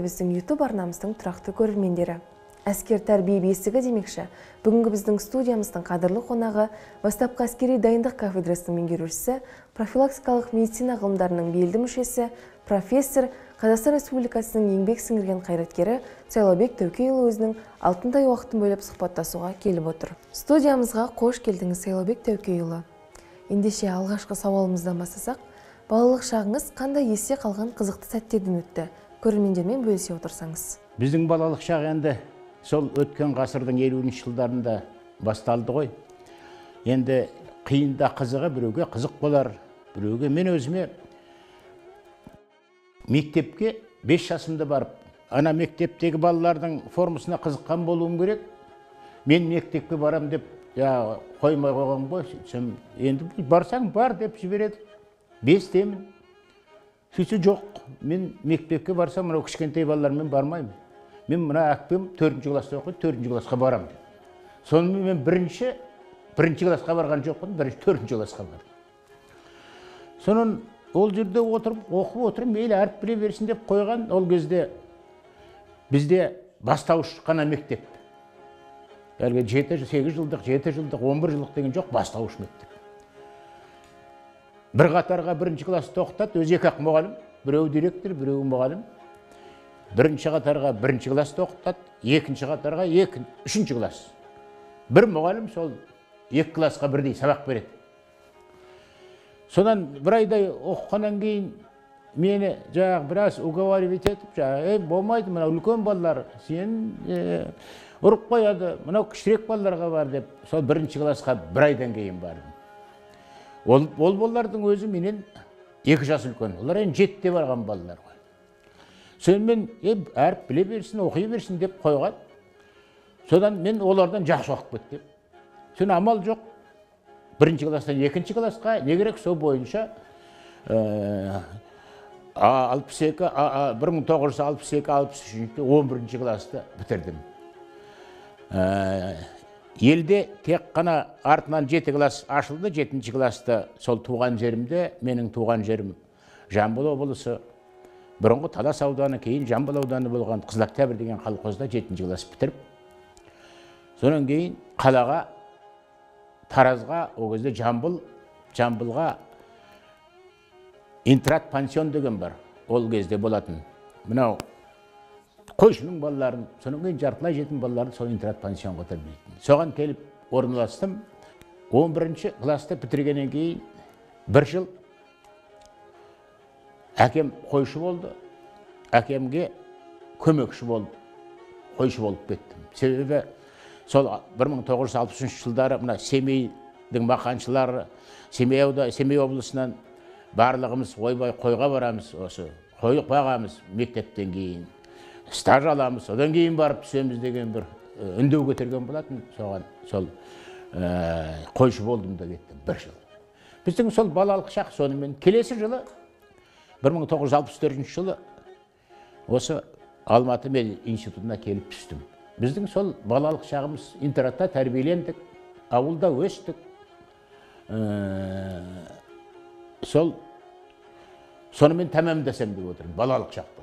құрметті біздің YouTube арнамыздың тұрақты көрермендері. Әскер тәрбие бесігі демекші, бүгінгі біздің студиямыздың қадірлі қонағы бастапқы әскери дайындық кафедрасының меңгерушісі, профилактикалық медицина ғылымдарының белді мүшесі, профессор, Қазақстан Республикасының еңбек сіңірген қайраткері Сайлаубек Тәукейұлы өзінің алтындай уақытын бөліп сұхбаттасуға келіп отыр. Студиямызға қош келдіңіз Сайлаубек Тәукейұлы. Ендеше алғашқы сауалымыздан бастасақ, балалық шағыңыз қандай есте қалған қызықты сәттерден өтті? Көрермендермен бөлісе отырсаңыз. біздің балалық шақ енді сол өткен ғасырдың елуінші жылдарында басталды ғой. Енді қиында қызығы біреуге қызық болар біреуге мен өзіме. Мектепке бес жасымда барып ана мектептегі балалардың формасына қызыққан болуым керек. Мен мектепке барам деп ja қоймай қойған ғой енді барсаң бар деп жібереді. Бестемін сөйтсе жоқ мен мектепке барсам мынау кішкентай балалармен бармаймын мен мына әпкем төртінші класста оқиды төртінші классқа барамын деп сонымен мен бірінші бірінші классқа барған жоқпын бірінші төртінші классқа бардым сонан ол жерде отырып оқып отырып мейлі әріп біле берсін деп қойған ол кезде бізде бастауыш қана мектеп әлгі жеті сегіз жылдық жеті жылдық он бір жылдық деген жоқ бастауыш мектеп бір қатарға бірінші классты оқытады өзі екі ақ мұғалім біреуі директор біреуі мұғалім бірінші қатарға бірінші классты оқытады екінші қатарға екі, үшінші класс бір мұғалім сол екі классқа бірдей сабақ береді содан бір айдай оқығаннан кейін мені жаңағы біраз уговаривать етіп жаңағы ей болмайды мынау үлкен балалар сен ұрып қояды мынау кішірек балаларға бар деп сол бірінші классқа бір айдан кейін бардым ол, ол балалардың өзі менен екі жас үлкен. Олар енді жетіде барған балалар ғой. Сонымен е әріп біле берсін оқи берсін деп қойған. Содан мен олардан жақсы оқып кеттім. Соны амал жоқ. Бірінші класстан екінші классқа не керек сол бойынша алпыс екі бір мың тоғыз жүз алпыс екі алпыс үшінші он бірінші классты бітірдім. Елде тек қана артынан жеті класс ашылды жетінші классты сол туған жерімде менің туған жерім жамбыл облысы. Бұрынғы талас ауданы кейін жамбыл ауданы болған қызылоктябрь деген колхозда жетінші класс бітіріп содан кейін қалаға таразға ол кезде жамбыл жамбылға интрат пансион деген бар ол кезде болатын. Мынау қойшының балаларын содан кейін жартылай жетім балаларды сол интернат пансионға тәрбиелейтін соған келіп орналастым он бірінші классты бітіргеннен кейін бір жыл әкем қойшы болды әкемге көмекші болып қойшы болып кеттім себебі сол 1960 жылдары мына семейдің мақаншылары семей, семей облысынан барлығымыз ойбай қойға барамыз осы қой бағамыз мектептен кейін стаж аламыз. Одан кейін барып түсеміз деген бір үндеу көтерген болатын. Соған сол ә, қойшы болдым да кеттім бір жыл. Біздің сол балалық шақ сонымен келесі жылы 1964 жылы осы алматы мед институтына келіп түстім. Біздің сол балалық шағымыз интернатта тәрбиелендік ауылда өстік. Ә, сол сонымен тәмамдасам деп отырмын балалық шақты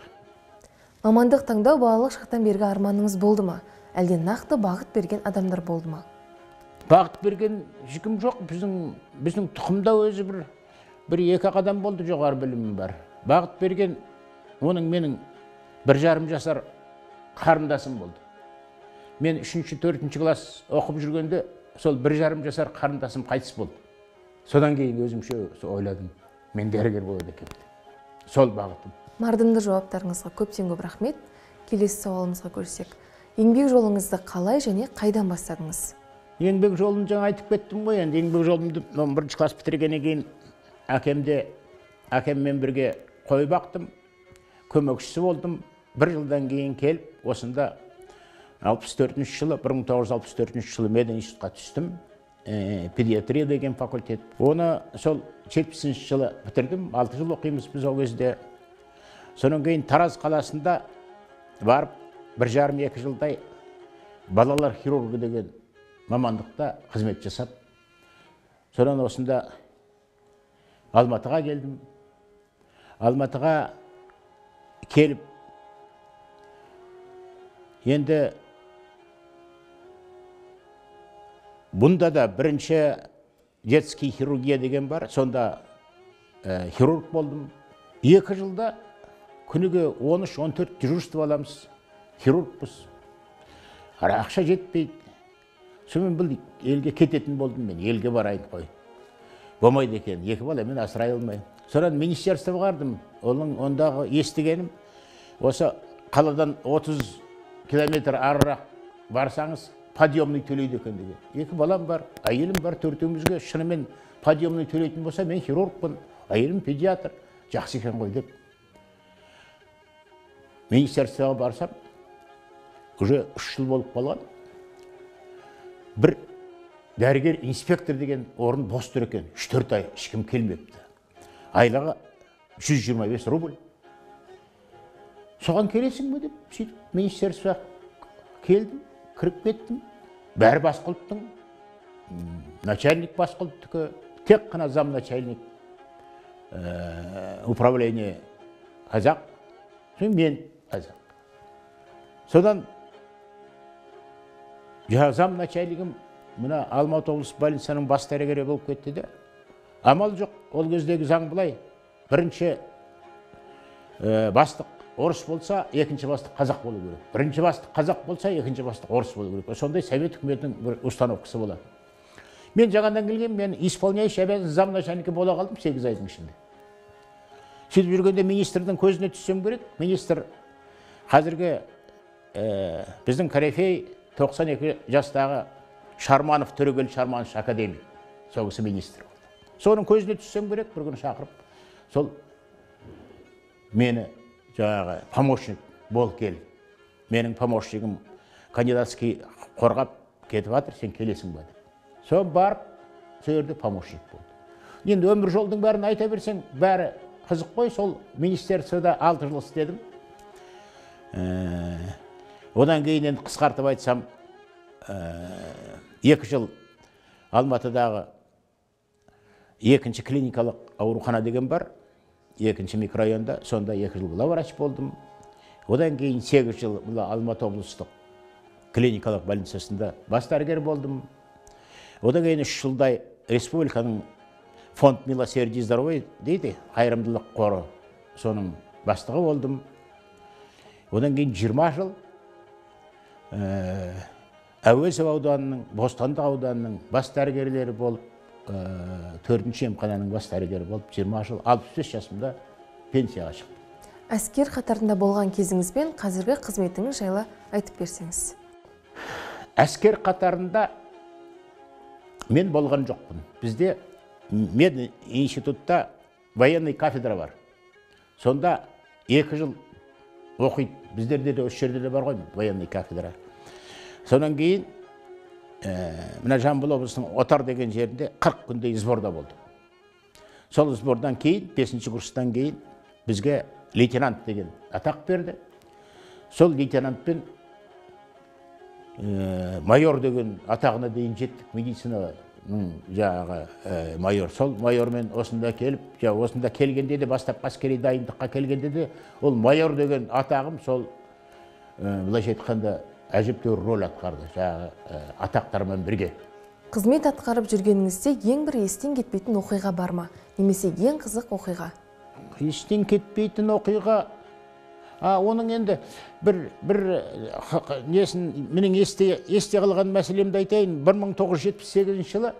мамандық таңдау балалық шақтан бергі арманыңыз болды ма? Әлде нақты бағыт берген адамдар болды ма? Бағыт берген ешкім жоқ. Біздің біздің тұқымда өзі бір бір екі ақ адам болды жоғары білімі бар. Бағыт берген оның менің бір жарым жасар қарындасым болды. Мен үшінші төртінші класс оқып жүргенде сол бір жарым жасар қарындасым қайтыс болды. Содан кейін өзімше ойладым мен дәрігер болады екенмін сол бағытым. Мардымды жауаптарыңызға көптен көп рахмет. Келесі сауалымызға көрсек. Еңбек жолыңызды қалай және қайдан бастадыңыз? Еңбек жолын жаңа айтып кеттім ғой. Енді еңбек жолымды он бірінші класс бітіргеннен кейін әкемде әкеммен бірге қой бақтым көмекшісі болдым. Бір жылдан кейін келіп осында алпыс төртінші жылы бір мың тоғыз жүз алпыс төртінші жылы мединститутқа түстім. Ә, педиатрия деген факультет. Оны сол жетпісінші жылы бітірдім. Алты жыл оқимыз біз ол кезде. Содан кейін тараз қаласында барып бір жарым екі жылдай балалар хирургы деген мамандықта қызмет жасап содан осында алматыға келдім. Алматыға келіп енді бұнда да бірінші детский хирургия деген бар сонда ә, хирург болдым. Екі жылда күніге 13-14 дежурство аламыз. Хирургпыз. Ара ақша жетпейді. Сонымен бұл елге кететін болдым мен. Елге барайын қой. Болмайды екен. Екі баламен асырай алмаймын. Содан министерствоға бардым. Оның ондағы естігенім осы қаладан 30 километр арырақ барсаңыз подъемный төлейді екен деген. Екі балам бар әйелім бар төртеумізге шынымен подъемный төлейтін болса мен хирургпын әйелім педиатр. Жақсы екен ғой деп министерствоға барсам уже үш жыл болып қалған. Бір дәрігер инспектор деген орын бос тұр екен. Үш төрт ай ешкім келмепті. Айлығы 125 рубль. Соған келесің бе деп сөйтіп келдім кіріп кеттім. Бәрі басқұловтың начальник басқұловтікі тек қана зам начальник управление қазақ мен қазақ содан жаңағы зам начальнигім мына алматы облыстық больницаның бас дәрігері болып кетті де амал жоқ ол кездегі заң былай. Бірінші бастық орыс болса екінші бастық қазақ болу керек. Бірінші бастық қазақ болса екінші бастық орыс болу керек. Сондай совет үкіметінің бір установкасы болады. Мен жаңадан келген мен исполняющий обязанность замначальника бола қалдым сегіз айдың ішінде. Сөйтіп жүргенде министрдің көзіне түссем керек министр қазіргі ә, біздің корифей 92 жастағы шарманов төрегел шарманович академик сол кісі министр болды. Соның көзіне түссем керек бір күні шақырып сол мені жаңағы помощник бол кел менің помощнигім кандидатский қорғап кетіп жатыр сен келесің ба деп. Сол барып сол жерде помощник болды. Енді өмір жолдың бәрін айта берсең бәрі қызық қой сол министерствода алты жыл істедім. Одан кейін енді қысқартып айтсам екі жыл алматыдағы екінші клиникалық аурухана деген бар екінші микрорайонда. Сонда екі жыл главврач болдым. Одан кейін сегіз жыл мына алматы облыстық клиникалық больницасында бас дәрігер болдым. Одан кейін үш жылдай республиканың фонд милосердия здоровья дейді қайырымдылық қоры соның бастығы болдым. Одан кейін жиырма жыл әуезов ауданының бостандық ауданының бас дәрігерлері болып төртінші емхананың бас дәрігері болып жиырма жыл алпыс бес жасымда пенсияға шықтым. Әскер қатарында болған кезіңіз бен қазіргі қызметіңіз жайлы айтып берсеңіз. Әскер қатарында мен болған жоқпын. Бізде мен институтта военный кафедра бар. Сонда екі жыл оқиды. Біздерде де осы жерде де бар ғой военный кафедра. Содан кейін мына жамбыл облысының отар деген жерінде қырық күндей сборда болды. Сол сбордан кейін бесінші курстан кейін бізге лейтенант деген атақ берді. Сол лейтенантпен майор деген атағына дейін жеттік медицинаның жаңағы майор. Сол майормен осында келіп осында келгенде де бастапқы әскери дайындыққа келгенде де ол майор деген атағым сол былайша айтқанда әжептәуір рөл атқарды жаңағы атақтармен бірге. Қызмет атқарып жүргеніңізде ең бір естен кетпейтін оқиға бар ма? Немесе ең қызық оқиға? Естен кетпейтін оқиға а оның енді бір бір несін менің есте есте қалған мәселемді айтайын. 1978 жылы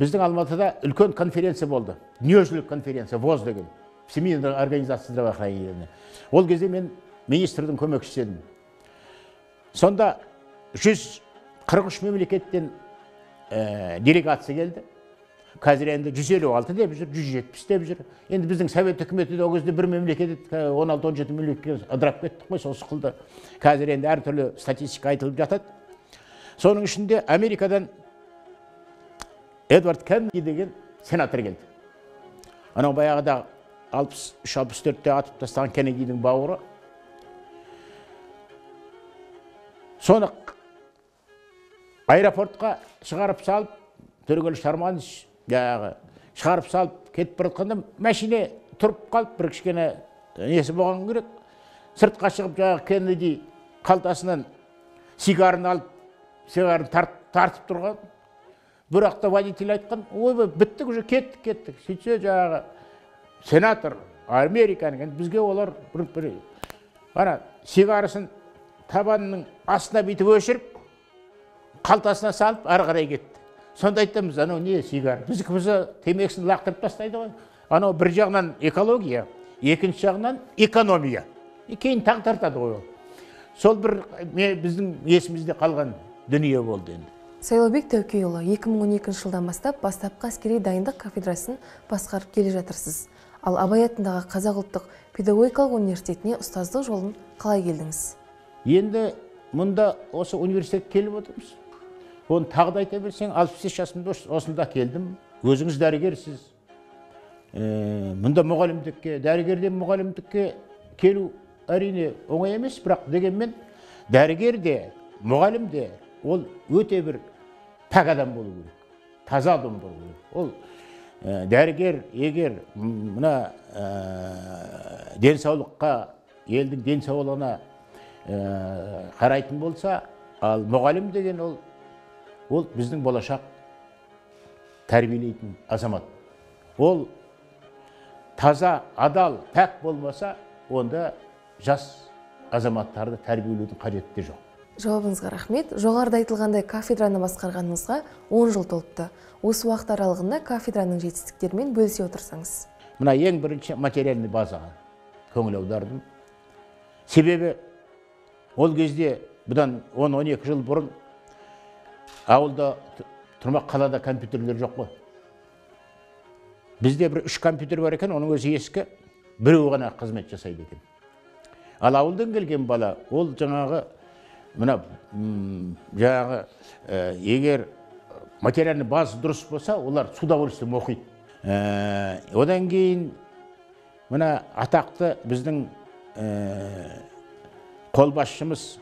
біздің алматыда үлкен конференция болды. Дүниежүзілік конференция воз деген. Всемирная организация здравоохранения. Ол кезде мен министрдің көмекшісі едім. Сонда 143 мемлекеттен делегация келді. Қазір енді 156 деп жүр 170 деп жүр енді біздің совет үкіметі де ол кезде бір мемлекет 16-17 мемлекетке ыдырап кеттік қой сол сықылды қазір енді әртүрлі статистика айтылып жатады соның ішінде америкадан эдвард кеннеди деген сенатор келді анау баяғыда алпыс үш алпыс төртте атып тастаған кеннедидің бауыры соны аэропортқа шығарып салып төрегел шарманович жаңағы шығарып салып кетіп бара жатқанда машина тұрып қалып бір кішкене несі болған керек? Сыртқа шығып жаңағы кеннеди қалтасынан сигарын алып сигарын тартып тұрған. Бір жақта водитель айтқан ойбай біттік уже кеттік кеттік сөйтсе жаңағы сенатор американың бізге олар бір, бір ана сигарасын табанының астына бүйтіп өшіріп қалтасына салып ары қарай кетті. Сонда айтамыз анау не сигара біздікі болса темекісін лақтырып тастайды ғой. Анау бір жағынан экология екінші жағынан экономия. И кейін тағы тартады ғой ол. Сол бір біздің есімізде қалған дүние болды енді. Сайлаубек тәукеұлы 2012 жылдан бастап бастапқы әскери дайындық кафедрасын басқарып келе жатырсыз. Ал абай атындағы қазақ ұлттық педагогикалық университетіне ұстаздық жолын қалай келдіңіз? Енді мұнда осы университетке келіп отырмыз. Оны тағы да айта берсең алпыс бес жасымда осында келдім. Өзіңіз дәрігерсіз. Ә, мұнда мұғалімдікке дәрігерден мұғалімдікке келу әрине оңай емес бірақ дегенмен дәрігер де мұғалім де ол өте бір пәк адам болу керек таза адам болу керек. Ол ә, дәрігер егер мына ә, денсаулыққа елдің денсаулығына ә, қарайтын болса ал мұғалім деген ол ол біздің болашақ тәрбиелейтін азамат. Ол таза адал пәк болмаса онда жас азаматтарды тәрбиелеудің қажеті де жоқ. Жауабыңызға рахмет. Жоғарыда айтылғандай кафедраны басқарғаныңызға 10 жыл толыпты. Осы уақыт аралығында кафедраның жетістіктерімен бөлісе отырсаңыз. Мына ең бірінші материальный базаға көңіл аудардым. Себебі ол кезде бұдан 10-12 жыл бұрын ауылда тұрмақ қалада компьютерлер жоқ қой. Бізде бір үш компьютер бар екен оның өзі ескі біреуі ғана қызмет жасайды екен. Ал ауылдан келген бала ол жаңағы мына жаңағы ә, егер материальный база дұрыс болса олар с удовольствием оқиды. Ә, одан кейін мына атақты біздің ә, қолбасшымыз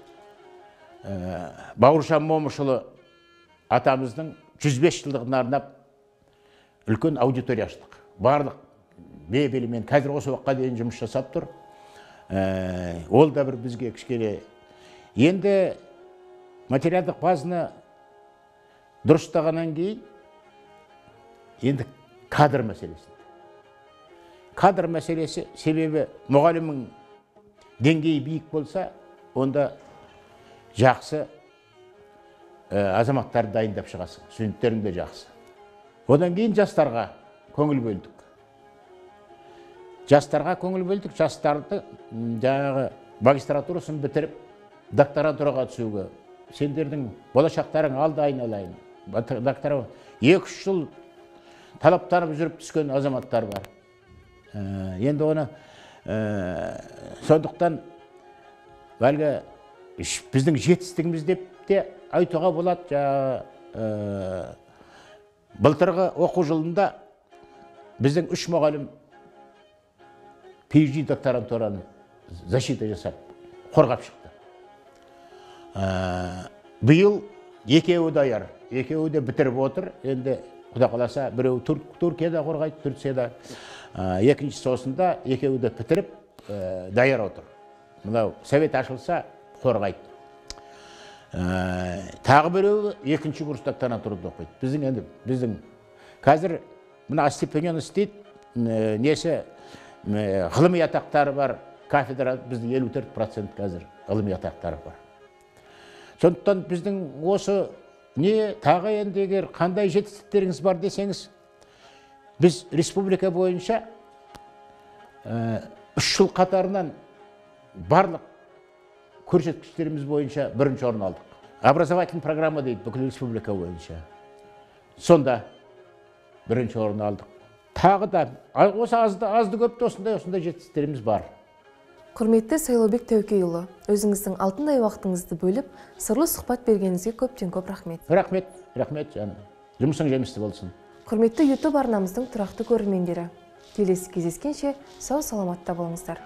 ә, бауыржан момышұлы атамыздың 105 жылдығына арнап үлкен аудитория аштық. Барлық мебелімен қазір осы уақытқа дейін жұмыс жасап тұр. Ә, ол да бір бізге кішкене енді материалдық базаны дұрыстағаннан кейін енді кадр мәселесі. Кадр мәселесі себебі мұғалімнің деңгейі биік болса онда жақсы азаматтарды дайындап шығасың студенттерің де жақсы. Одан кейін жастарға көңіл бөлдік. Жастарға көңіл бөлдік жастарды жаңағы магистратурасын бітіріп докторантураға түсуге сендердің болашақтарың алда айналайын. Доктора екі үш жыл талаптанып жүріп түскен азаматтар бар. Ә, енді оны ә, сондықтан әлгі біздің жетістігіміз деп те айтуға болады жаңағы ә, былтырғы оқу жылында біздің үш мұғалім PhD докторантураны защита жасап қорғап шықты. Ә, биыл екеуі даяр екеуі де бітіріп отыр. Енді құда қаласа біреуі Тур, туркияда қорғайды турцияда ә, екіншісі осында екеуі де бітіріп ә, даяр отыр. Мынау совет ашылса қорғайды. Тағы біреуі екінші курс докторантурада оқиды біздің енді біздің қазір мына степенен істейді несі ғылыми атақтары бар кафедра біздің елу төрт процент қазір ғылыми атақтары бар сондықтан біздің осы не тағы енді егер қандай жетістіктеріңіз бар десеңіз біз республика бойынша үш жыл қатарынан барлық көрсеткіштеріміз бойынша бірінші орын алдық образовательный программа дейді бүкіл республика бойынша сонда бірінші орын алдық тағы да осы азды азды көпті осындай осындай жетістіктеріміз бар құрметті сайлаубек тәукейұлы өзіңіздің алтындай уақытыңызды бөліп сырлы сұхбат бергеніңізге көптен көп рахмет рахмет рахмет жаным жұмысың жемісті болсын құрметті ютуб арнамыздың тұрақты көрермендері келесі кездескенше сау саламатта болыңыздар